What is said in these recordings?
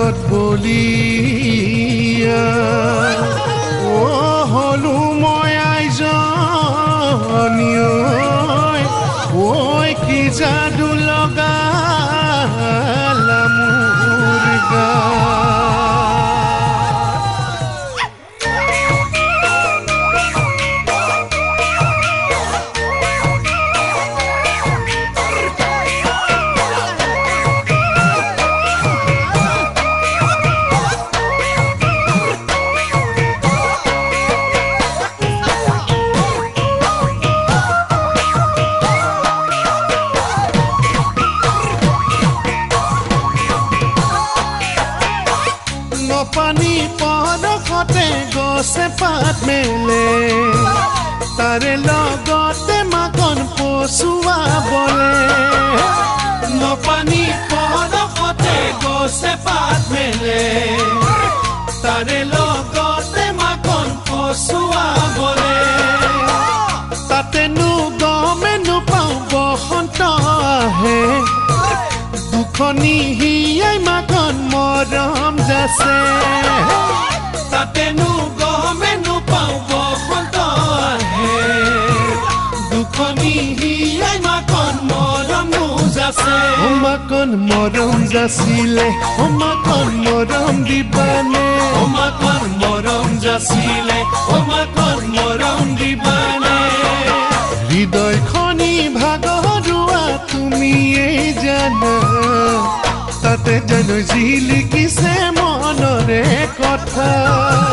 মাতত বলিয়া। অ হলো মই আইজনীয় ঐ কি যাদু লগালা নপানী পদখতে গছে পাত মেলে। তাৰে লগতে মাকন পচুৱা বলে। নপানী পদখতে গছে পাত মেলে। তাৰে লগতে মাকন পচুৱা বলে। তাতেনো গমে নোপাওঁ বসন্ত আহে। দুখনি মৰম যাছে তাতেনো গমে নোপাওঁ বসন্ত আহে দুখনি হিয়াই মাকন মৰম যাছে মাকন মৰম যাছিলে মাকন মৰম দিবানে মাকন মৰম যাছিলে মাকন মৰম দিবানে হৃদয়খনি ভাগৰুৱা তুমিয়ে জানা তাতে জানো জিলিকিছে মনৰে কথা।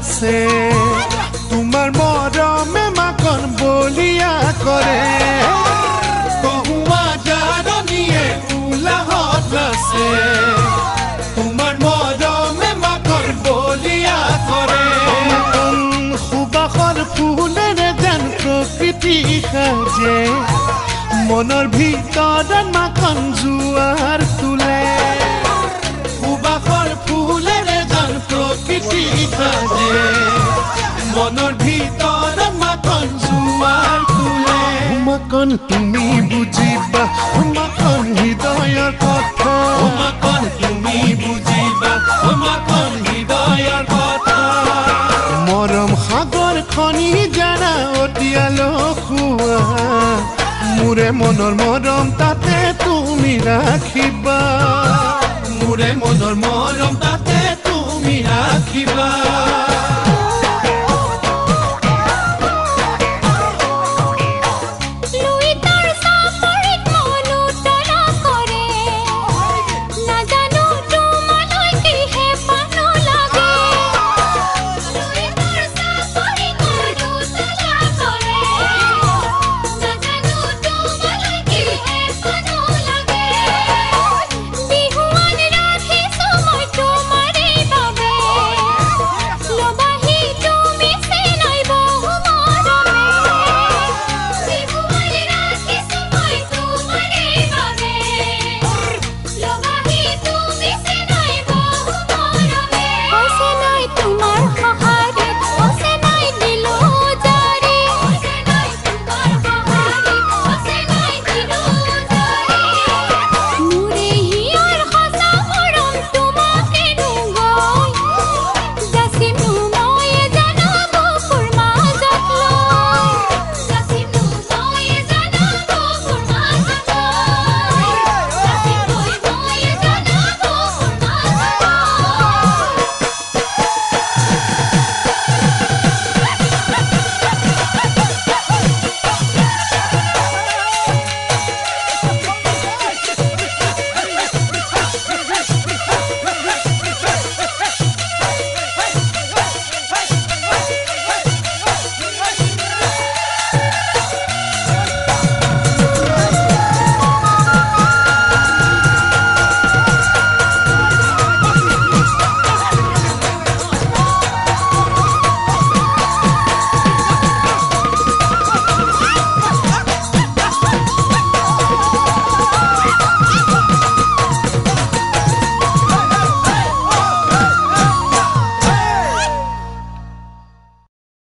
আছে। তোমাৰ মৰমে মাকন বলিয়া কৰে। মনৰ ভিতৰত মাখন জোৱাৰ প্ৰকৃতি সাজে মনৰ ভিতৰত মাখন জোৱাৰ তোলে মাখন তুমি বুজিবা মাখন হৃদয়ৰ কথা। মাখন তুমি বুজিবা মাখন হৃদয়ৰ কথা। মৰম সাগৰ খনি জানা অতিয়ালো খোৱা মোৰে মনৰ মৰম তাতে তুমি ৰাখিবা। মোৰে মনৰ মৰম তাতে keep love.